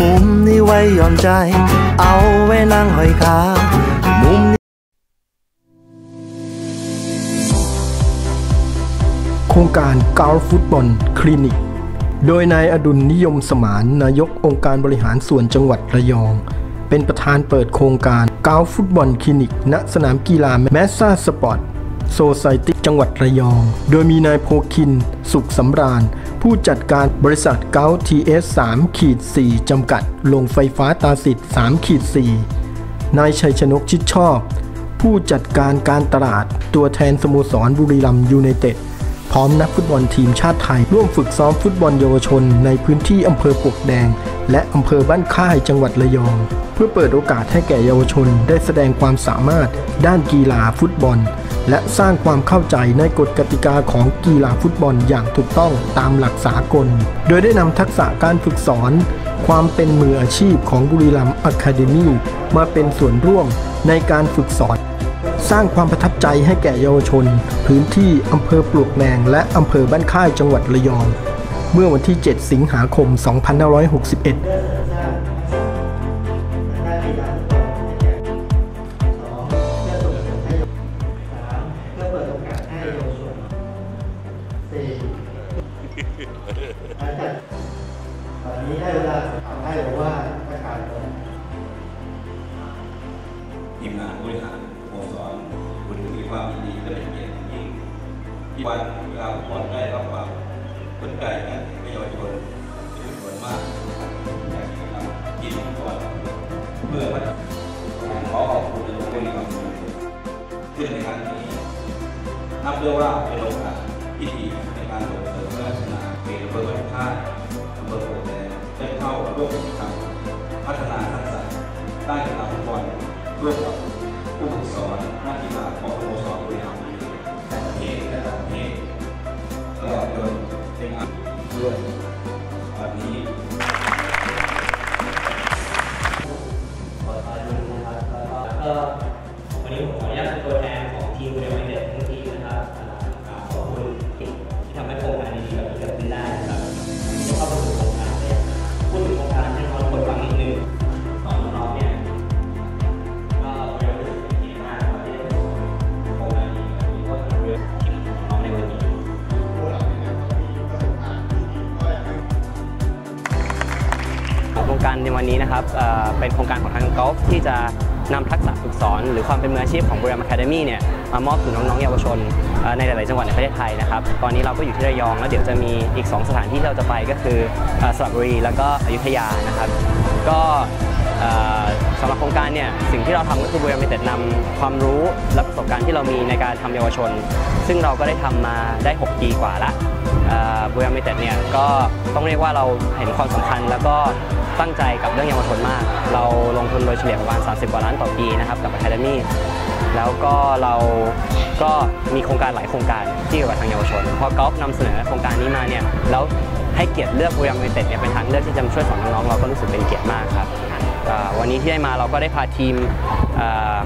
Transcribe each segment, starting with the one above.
มุมนี้ไว้หย่อนใจ เอาไว้นั่งห้อยขามุมโครงการ Gulf ฟุตบอลคลินิก โดยนายอดุลนิยมสมานนายกองค์การบริหารส่วนจังหวัดระยอง เป็นประธานเปิดโครงการ Gulf ฟุตบอลคลินิก ณสนามกีฬาแมสซาสปอร์ต โซไซตี้จังหวัดระยอง โดยมีนายโพคิน สุขสำราญ ผู้จัดการบริษัท Gulf TS3ขีด4จำกัด โรงไฟฟ้าตาสิทธิ์3ขีด4นายชัยชนกชิดชอบ ผู้จัดการการตลาดตัวแทนสโมสรบุรีรัมย์ยูไนเต็ดพร้อมนักฟุตบอลทีมชาติไทย ร่วมฝึกซ้อมฟุตบอลเยาวชน ในพื้นที่อำเภอปลวกแดง และอำเภอบ้านค่ายจังหวัดระยอง เพื่อเปิดโอกาสให้แก่เยาวชนได้แสดงความสามารถด้านกีฬาฟุตบอล และสร้างความเข้าใจในกฎกติกาของกีฬาฟุตบอลอย่างถูกต้องตามหลักสากล โดยได้นำทักษะการฝึกสอน ความเป็นมืออาชีพของบุรีรัมย์อะคาเดมี่มาเป็นส่วนร่วมในการฝึกสอน สร้างความประทับใจให้แก่เยาวชน พื้นที่อำเภอปลวกแดงและอำเภอบ้านค่ายจังหวัดระยอง เมื่อวันที่ 7 สิงหาคม 2561 ทีมงานบริหารสโมสรคุณมีความดีและเป็นเกียรติอย่างยิ่งที่วันเราบอลได้รับความสนใจกันไม่เยาวชนเป็นจำนวนมากอยากจะนำทีมก่อนเพื่อมาขอขอบคุณทุกคนครับซึ่งในครั้งนี้ นับเรียกว่าเป็นโอกาสที่ดีในการส่งเสริมและพัฒนาเขตอำเภอบ้านค่ายอำเภอโพแดงได้เข้าร่วมกิจกรรมพัฒนาทักษะด้านกีฬาฟุตบอลร่วมกับผู้ฝึกสอนนักกีฬาของสโมสรบริหารแต่ประเทศและต่างประเทศตลอดจนเป็นงานด้วย การในวันนี้นะครับเป็นโครงการของทางกอล์ฟที่จะนำทักษะฝึกสอน หรือความเป็นมืออาชีพของบริมอะคาเดมี่เนี่ยมามอบสู่น้องๆเยาวชนในหลาย ๆ จังหวัดในประเทศไทยนะครับ ตอนนี้เราก็อยู่ที่ระยอง แล้วเดี๋ยวจะมีอีก 2 สถานที่ที่เราจะไปก็คือสระบุรีแล้วก็อยุธยานะครับ ก็ สำหรับโครงการเนี่ยสิ่งที่เราทำก็คือบุรีรัมย์ยูไนเต็ดนำความรู้และประสบการณ์ที่เรามีในการทำเยาวชน ซึ่งเราก็ได้ทำมาได้ 6 ปีกว่าละบุรีรัมย์ยูไนเต็ดเนี่ยก็ต้องเรียกว่าเราเห็นความสำคัญแล้วก็ตั้งใจกับเรื่องเยาวชนมาก เราลงทุนโดยเฉลี่ยประมาณ 30 กว่าล้านต่อปีนะครับกับ Academy แล้วก็เราก็มีโครงการหลายโครงการที่เกี่ยวกับทางเยาวชน พอ Gulf นำเสนอโครงการนี้มาเนี่ยแล้วให้เกียรติเลือกบุรีรัมย์ยูไนเต็ดเนี่ยเป็นทางเลือกที่จะช่วยสอนน้องๆเราก็รู้สึกเป็นเกียรติมากครับ วันนี้ที่ได้มาเราก็ได้พาทีม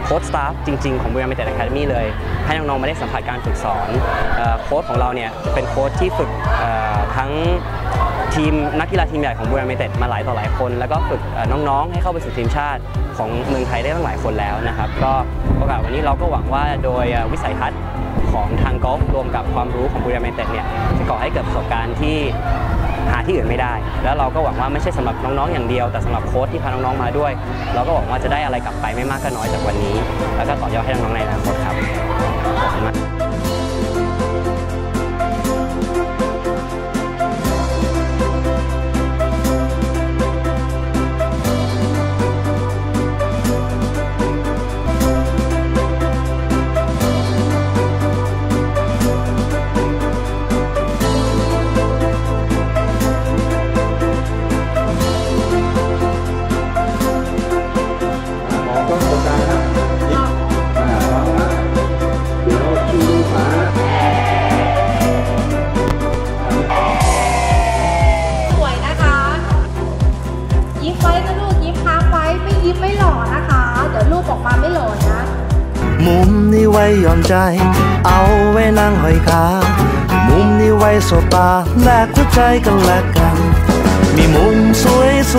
โค้ช staff จริง ๆ ของบุรีรัมย์ยูไนเต็ด Academy เลย ให้น้องๆมาได้สัมผัสการฝึกสอนโค้ชของเราเนี่ยเป็นโค้ชที่ฝึกทั้งทีมนักกีฬาทีมใหญ่ของบุรีรัมย์ยูไนเต็ดมาหลายต่อหลายคน แล้วก็ฝึกน้องๆ ให้เข้าไปสู่ทีมชาติของเมืองไทยได้ตั้งหลายคนแล้วนะครับ ก็โอกาสวันนี้เราก็หวังว่าโดยวิสัยทัศน์ของทาง Gulf รวมกับความรู้ของบุรีรัมย์ยูไนเต็ดเนี่ยจะก่อให้เกิดประสบการณ์ที่ หาที่อื่นไม่ได้ แล้วเราก็หวังว่าไม่ใช่สำหรับน้องๆอย่างเดียว แต่สำหรับโค้ชที่พาน้องๆมาด้วย เราก็หวังว่าจะได้อะไรกลับไปไม่มากก็น้อยจากวันนี้ แล้วก็ต่อยอดให้น้องๆในอนาคตครับขอบคุณมาก ยอมใจ เอาไว้นั่งห้อยขา มุมนี้ไว้สบตาแลกหัวใจกันและกัน มีมุมสวยๆ